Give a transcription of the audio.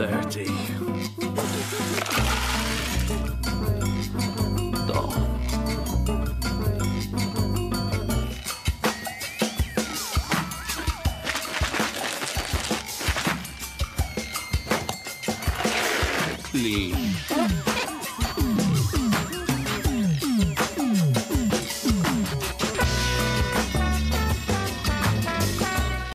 thirty. To.